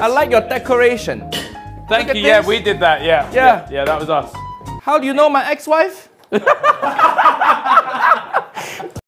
I like your decoration. Thank Look you. Yeah, we did that. Yeah. Yeah. Yeah, that was us. How do you know my ex-wife?